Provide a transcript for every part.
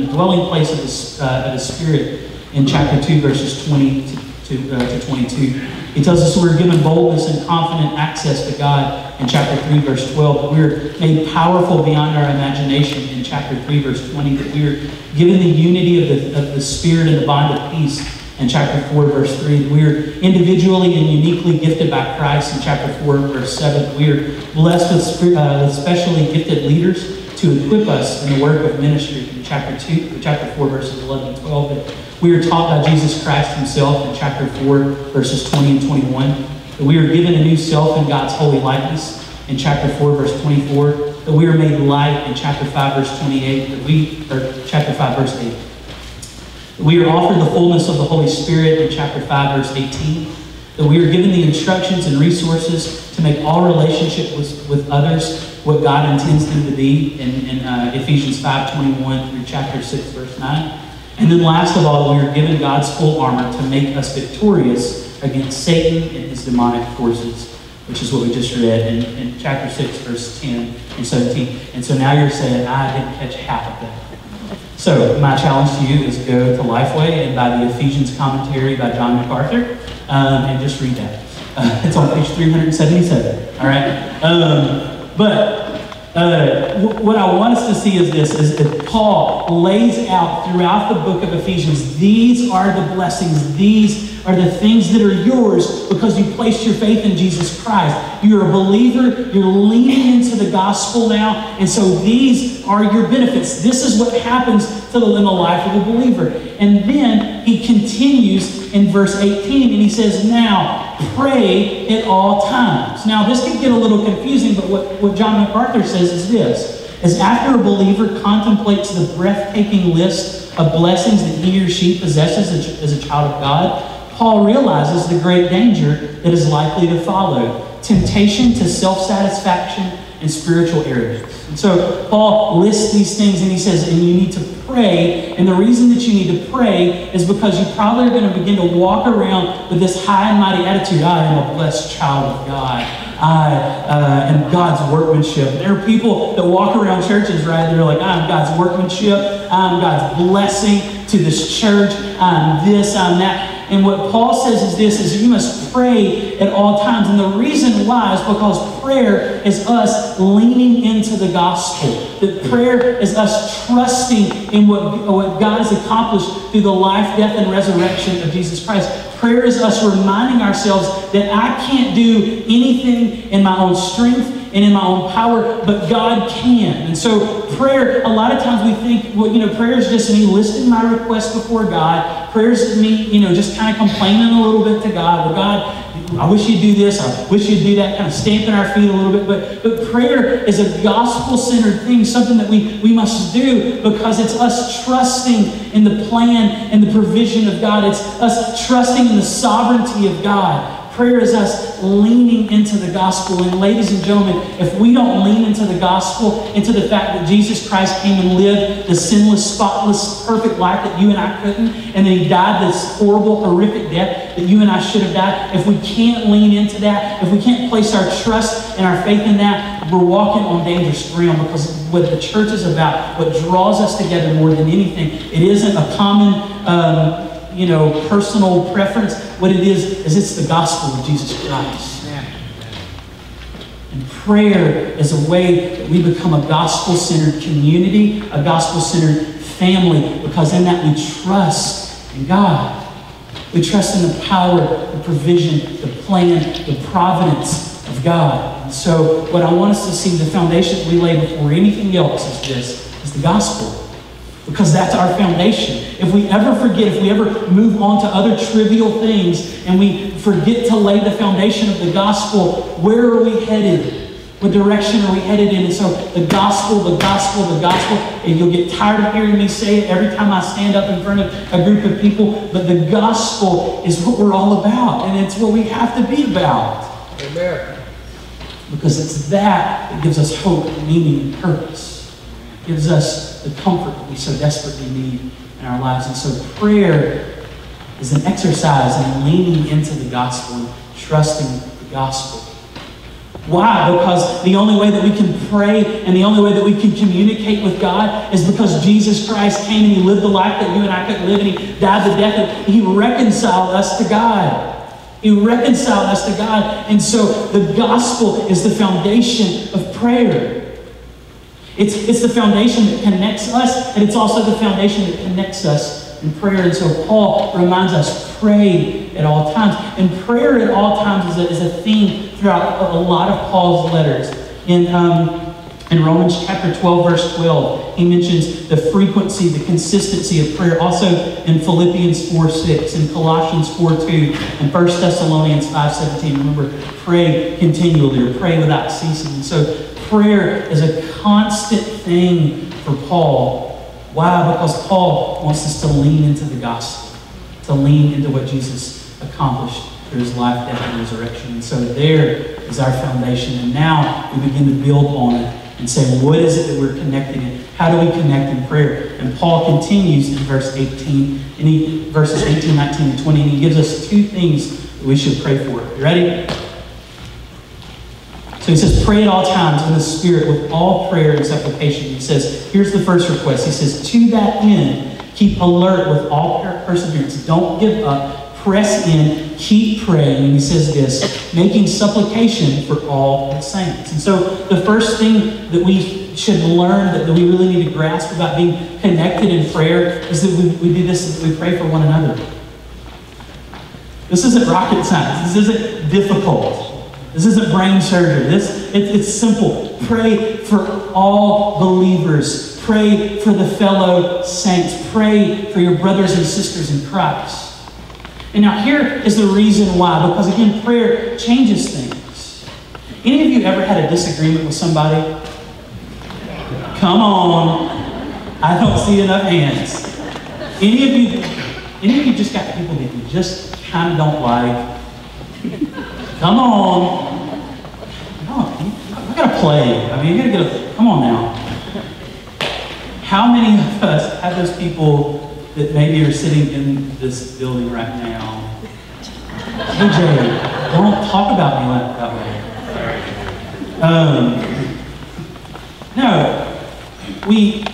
the dwelling place of the, uh, of the Spirit in chapter 2, verses 20 to, uh, to 22. He tells us we're given boldness and confident access to God in chapter 3, verse 12. That we're made powerful beyond our imagination in chapter 3, verse 20. That we're given the unity of the, of the Spirit and the bond of peace in chapter 4, verse 3. That we're individually and uniquely gifted by Christ in chapter 4, verse 7. We're blessed with, uh, specially gifted leaders to equip us in the work of ministry in chapter 2, chapter 4, verses 11 and 12. And we are taught by Jesus Christ himself in chapter 4, verses 20 and 21. That we are given a new self in God's holy likeness in chapter 4, verse 24. That we are made light in chapter 5, verse 28. That we, or chapter 5, verse 8. That we are offered the fullness of the Holy Spirit in chapter 5, verse 18. That we are given the instructions and resources to make all relationship with, with others what God intends them to be in, in uh, Ephesians 5, 21 through chapter 6, verse 9. And then last of all, we are given God's full armor to make us victorious against Satan and his demonic forces, which is what we just read in, in chapter 6, verse 10 and 17. And so now you're saying, I didn't catch half of that. So my challenge to you is go to Lifeway and buy the Ephesians commentary by John MacArthur um, and just read that. Uh, it's on page 377, all right? Um, but uh, what I want us to see is this, is that Paul lays out throughout the book of Ephesians, these are the blessings, these are the things that are yours because you placed your faith in Jesus Christ. You're a believer, you're leaning into the gospel now, and so these are your benefits. This is what happens to the, in the life of a believer. And then he continues in verse 18 and he says, Now pray at all times. Now, this can get a little confusing, but what, what John MacArthur says is this is after a believer contemplates the breathtaking list of blessings that he or she possesses as a child of God, Paul realizes the great danger that is likely to follow temptation to self satisfaction and spiritual arrogance. And so Paul lists these things and he says, and you need to pray. And the reason that you need to pray is because you probably are going to begin to walk around with this high and mighty attitude I am a blessed child of God. I uh, am God's workmanship. There are people that walk around churches, right? They're like, I'm God's workmanship. I'm God's blessing to this church. I'm this, I'm that. And what Paul says is this is you must pray at all times. And the reason why is because prayer is us leaning into the gospel. That prayer is us trusting in what, what God has accomplished through the life, death, and resurrection of Jesus Christ. Prayer is us reminding ourselves that I can't do anything in my own strength and in my own power, but God can. And so prayer, a lot of times we think, well, you know, prayer is just me listing my request before God. Prayer is me, you know, just kind of complaining a little bit to God. Well, God, I wish you'd do this, I wish you'd do that, kind of stamping our feet a little bit. But, but prayer is a gospel-centered thing, something that we, we must do because it's us trusting in the plan and the provision of God. It's us trusting in the sovereignty of God. Prayer is us leaning into the gospel. And ladies and gentlemen, if we don't lean into the gospel, into the fact that Jesus Christ came and lived the sinless, spotless, perfect life that you and I couldn't, and then he died this horrible, horrific death that you and I should have died, if we can't lean into that, if we can't place our trust and our faith in that, we're walking on dangerous ground because what the church is about, what draws us together more than anything, it isn't a common um, you know, personal preference. What it is, is it's the gospel of Jesus Christ. And prayer is a way that we become a gospel centered community, a gospel centered family, because in that we trust in God. We trust in the power, the provision, the plan, the providence of God. And so, what I want us to see, the foundation that we lay before anything else is this, is the gospel because that's our foundation. If we ever forget, if we ever move on to other trivial things and we forget to lay the foundation of the gospel, where are we headed? What direction are we headed in? And so the gospel, the gospel, the gospel, and you'll get tired of hearing me say it every time I stand up in front of a group of people, but the gospel is what we're all about, and it's what we have to be about. Amen. Because it's that that gives us hope, meaning, and purpose. Gives us the comfort that we so desperately need in our lives. And so prayer is an exercise in leaning into the gospel and trusting the gospel. Why? Because the only way that we can pray and the only way that we can communicate with God is because Jesus Christ came and He lived the life that you and I couldn't live and He died the death of He reconciled us to God. He reconciled us to God. And so the gospel is the foundation of prayer. It's, it's the foundation that connects us, and it's also the foundation that connects us in prayer. And so Paul reminds us pray at all times. And prayer at all times is a, is a theme throughout a lot of Paul's letters. In, um, in Romans chapter 12, verse 12, he mentions the frequency, the consistency of prayer. Also in Philippians 4, 6, in Colossians 4, 2, and 1 Thessalonians 5, 17. Remember, pray continually or pray without ceasing. And so prayer is a constant thing for Paul. Why? Because Paul wants us to lean into the gospel, to lean into what Jesus accomplished through his life, death, and resurrection. And so there is our foundation. And now we begin to build on it and say, what is it that we're connecting in? How do we connect in prayer? And Paul continues in verse 18, and he, verses 18, 19, and 20, and he gives us two things that we should pray for. You ready? So he says, pray at all times in the Spirit with all prayer and supplication. He says, here's the first request. He says, to that end, keep alert with all perseverance. Don't give up press in, keep praying. And he says this, making supplication for all the saints. And so the first thing that we should learn, that, we really need to grasp about being connected in prayer, is that we, we do this, we pray for one another. This isn't rocket science. This isn't difficult. This isn't brain surgery. This it, it's simple. Pray for all believers. Pray for the fellow saints. Pray for your brothers and sisters in Christ. And now here is the reason why, because again, prayer changes things. Any of you ever had a disagreement with somebody? Come on. I don't see enough hands. Any of you, any of you just got people that you just kind of don't like? Come on. No, I gotta play. I mean, you gotta get a, come on now. How many of us have those people that maybe are sitting in this building right now. AJ, don't talk about me like that way. Um, no, we,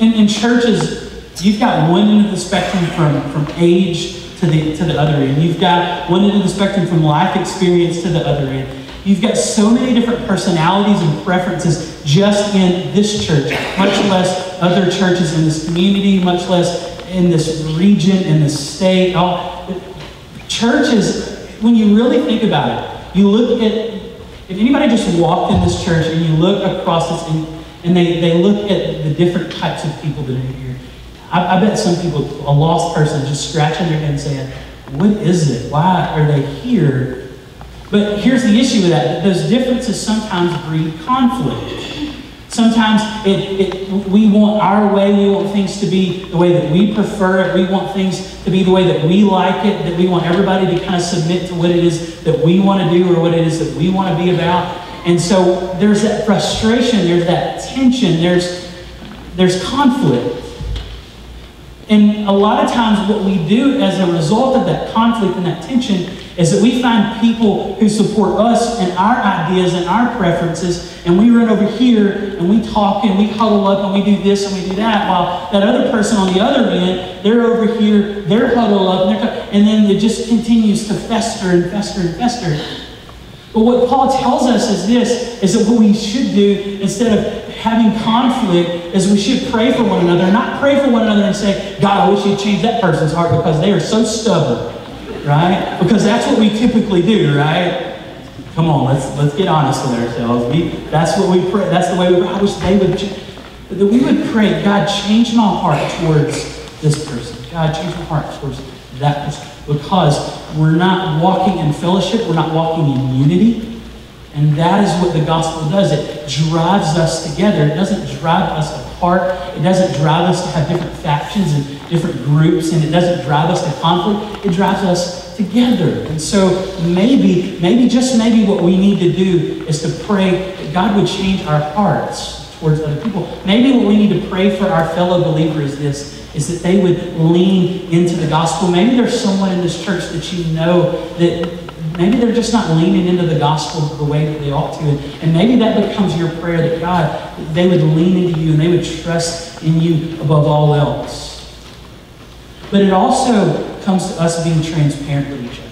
in, in churches, you've got one end of the spectrum from, from age to the, to the other end. You've got one end of the spectrum from life experience to the other end. You've got so many different personalities and preferences just in this church, much less other churches in this community, much less in this region, in this state. All churches, when you really think about it, you look at if anybody just walked in this church and you look across this and, and they, they look at the different types of people that are here, I, I bet some people, a lost person, just scratching their head and saying, What is it? Why are they here? But here's the issue with that. Those differences sometimes breed conflict. Sometimes it, it, we want our way, we want things to be the way that we prefer it, we want things to be the way that we like it, that we want everybody to kind of submit to what it is that we want to do or what it is that we want to be about. And so there's that frustration, there's that tension, there's, there's conflict. And a lot of times, what we do as a result of that conflict and that tension is that we find people who support us and our ideas and our preferences, and we run over here and we talk and we huddle up and we do this and we do that, while that other person on the other end, they're over here, they're huddled up, and, and then it just continues to fester and fester and fester. But what Paul tells us is this, is that what we should do instead of having conflict is we should pray for one another, not pray for one another and say, God, I wish you'd change that person's heart because they are so stubborn, right? Because that's what we typically do, right? Come on, let's let's get honest with ourselves. We, that's what we pray. That's the way we. I wish they would, that we would pray, God, change my heart towards this person. God, change my heart towards that. Because we're not walking in fellowship, we're not walking in unity. And that is what the gospel does. It drives us together. It doesn't drive us apart. It doesn't drive us to have different factions and different groups. And it doesn't drive us to conflict. It drives us together. And so maybe, maybe, just maybe what we need to do is to pray that God would change our hearts towards other people. Maybe what we need to pray for our fellow believers is this, is that they would lean into the gospel. Maybe there's someone in this church that you know that maybe they're just not leaning into the gospel the way that they ought to. And maybe that becomes your prayer that God, they would lean into you and they would trust in you above all else. But it also comes to us being transparent with each other.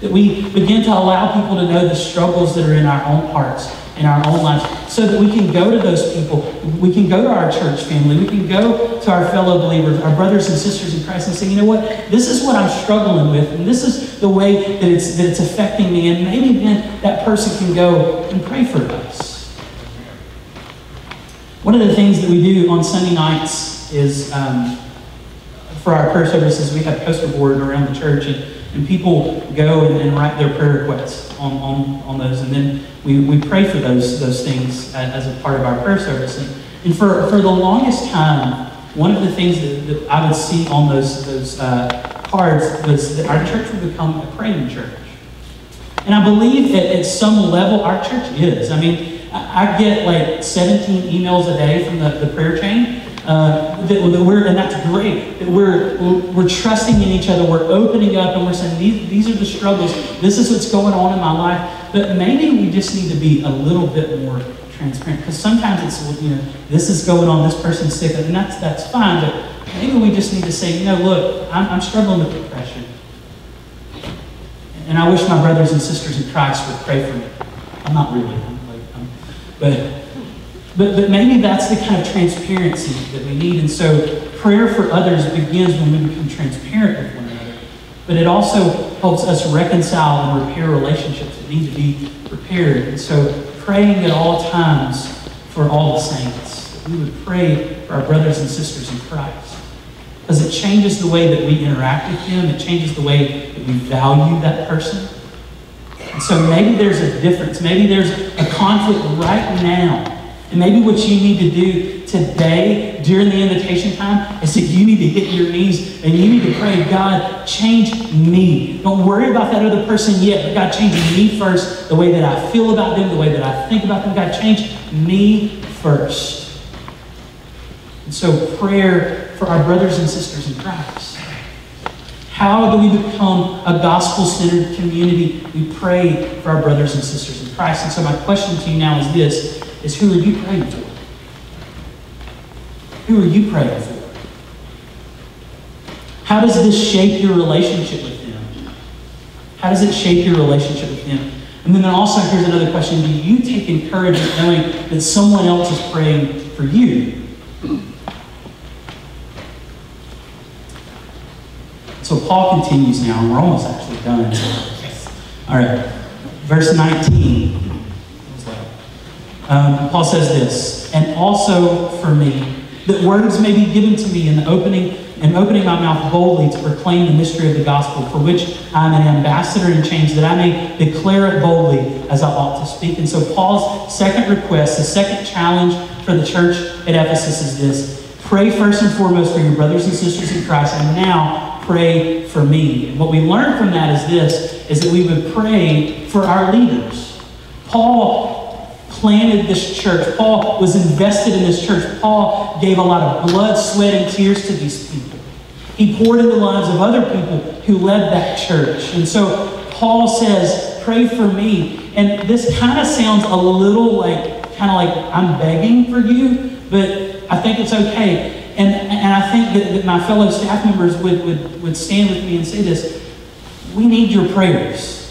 That we begin to allow people to know the struggles that are in our own hearts, in our own lives, so that we can go to those people. We can go to our church family. We can go to our fellow believers, our brothers and sisters in Christ, and say, you know what? This is what I'm struggling with, and this is the way that it's, that it's affecting me. And maybe then that person can go and pray for us. One of the things that we do on Sunday nights is um, for our prayer services, we have poster board around the church, and, and people go and, and write their prayer requests on, on, on those, and then we, we pray for those, those things as, a part of our prayer service. And, and for, for the longest time, one of the things that, that I would see on those, those uh, cards was that our church would become a praying church. And I believe that at some level, our church is. I mean, I, I get like 17 emails a day from the, the prayer chain. Uh, that, that, we're, and that's great. That we're, we're trusting in each other. We're opening up and we're saying, these, these are the struggles. This is what's going on in my life. But maybe we just need to be a little bit more transparent. Because sometimes it's, you know, this is going on, this person's sick, and that's, that's fine. But maybe we just need to say, you know, look, I'm, I'm struggling with depression. And I wish my brothers and sisters in Christ would pray for me. I'm not really. I'm like, I'm, but but, but maybe that's the kind of transparency that we need. And so prayer for others begins when we become transparent with one another. But it also helps us reconcile and repair relationships that need to be repaired. And so praying at all times for all the saints. We would pray for our brothers and sisters in Christ. Because it changes the way that we interact with them. It changes the way that we value that person. And so maybe there's a difference. Maybe there's a conflict right now and maybe what you need to do today during the invitation time is that you need to hit your knees and you need to pray, God, change me. Don't worry about that other person yet, but God, change me first. The way that I feel about them, the way that I think about them. God, change me first. And so, prayer for our brothers and sisters in Christ. How do we become a gospel centered community? We pray for our brothers and sisters in Christ. And so, my question to you now is this is who are you praying for? Who are you praying for? How does this shape your relationship with them? How does it shape your relationship with them? And then also, here's another question Do you take encouragement knowing that someone else is praying for you? So Paul continues now, and we're almost actually done. All right, verse 19. Um, Paul says this, and also for me, that words may be given to me in the opening and opening my mouth boldly to proclaim the mystery of the gospel, for which I am an ambassador in chains, that I may declare it boldly as I ought to speak. And so Paul's second request, the second challenge for the church at Ephesus is this. Pray first and foremost for your brothers and sisters in Christ, and now pray for me. And what we learn from that is this, is that we would pray for our leaders. Paul planted this church. Paul was invested in this church. Paul gave a lot of blood, sweat, and tears to these people. He poured into the lives of other people who led that church. And so Paul says, Pray for me. And this kind of sounds a little like, kind of like I'm begging for you, but I think it's okay. And, and I think that, that my fellow staff members would, would, would stand with me and say this we need your prayers.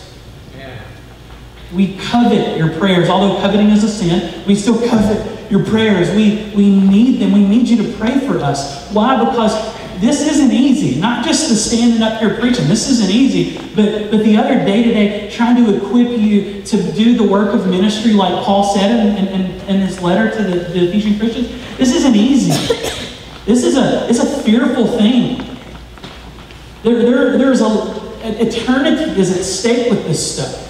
We covet your prayers. Although coveting is a sin, we still covet your prayers. We, we need them. We need you to pray for us. Why? Because this isn't easy. Not just the standing up here preaching. This isn't easy. But, but the other day to day, trying to equip you to do the work of ministry like Paul said in, in, in his letter to the, the Ephesian Christians, this isn't easy. This is a, it's a fearful thing. There, there, there's a, eternity is at stake with this stuff.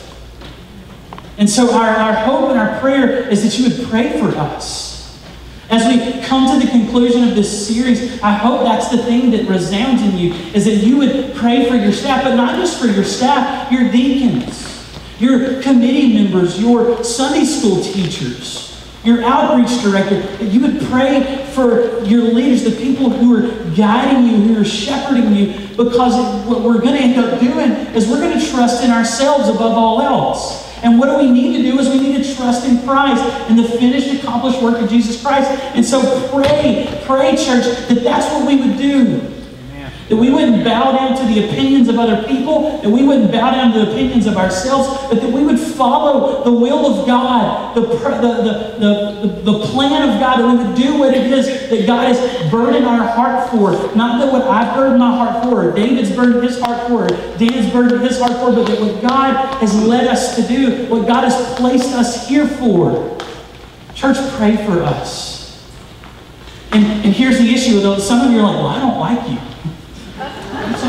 And so our, our hope and our prayer is that you would pray for us. As we come to the conclusion of this series, I hope that's the thing that resounds in you, is that you would pray for your staff, but not just for your staff, your deacons, your committee members, your Sunday school teachers, your outreach director, that you would pray for your leaders, the people who are guiding you, who are shepherding you, because what we're going to end up doing is we're going to trust in ourselves above all else. And what do we need to do is we need to trust in Christ and the finished, accomplished work of Jesus Christ. And so pray, pray, church, that that's what we would do. That we wouldn't bow down to the opinions of other people, that we wouldn't bow down to the opinions of ourselves, but that we would follow the will of God, the, the, the, the, plan of God, that we would do what it is that God has burdened our heart for. Not that what I've burdened my heart for, David's burdened his heart for, Dan's burdened his heart for, but that what God has led us to do, what God has placed us here for. Church, pray for us. And, and here's the issue, though. Some of you are like, well, I don't like you.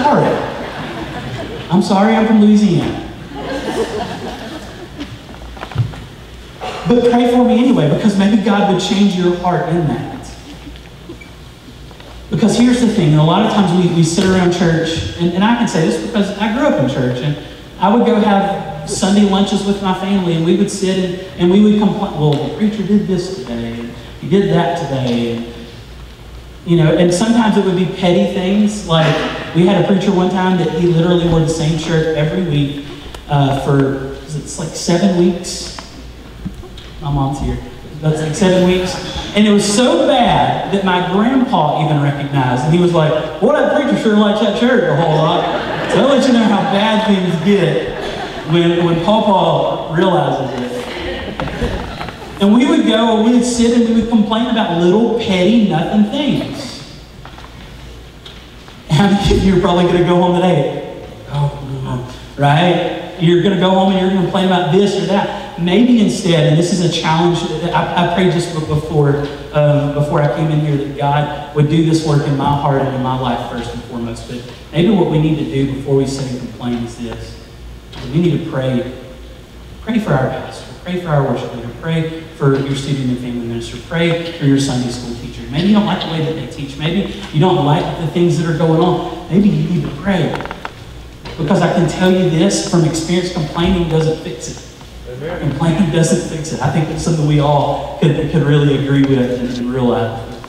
I'm sorry. I'm sorry I'm from Louisiana. But pray for me anyway, because maybe God would change your heart in that. Because here's the thing, a lot of times we, we sit around church, and, and I can say this because I grew up in church, and I would go have Sunday lunches with my family, and we would sit and, and we would complain, well, the preacher did this today, and he did that today, and you know, and sometimes it would be petty things. Like we had a preacher one time that he literally wore the same shirt every week uh, for it's like seven weeks. My mom's here. That's like seven weeks. And it was so bad that my grandpa even recognized. And he was like, What that preacher sure likes that shirt a whole lot. So I'll let you know how bad things get when, when Papa realizes it. And we would go and we would sit and we would complain about little petty nothing things. How you are probably going to go home today? Oh, right? You're going to go home and you're going to complain about this or that. Maybe instead, and this is a challenge, I, I prayed just before, um, before I came in here that God would do this work in my heart and in my life first and foremost. But maybe what we need to do before we sit and complain is this. We need to pray. Pray for our pastor. Pray for our worship leader. Pray for your student and family minister. Pray for your Sunday school teacher. Maybe you don't like the way that they teach. Maybe you don't like the things that are going on. Maybe you need to pray. Because I can tell you this from experience, complaining doesn't fix it. Complaining doesn't fix it. I think that's something we all could, could really agree with and, realize.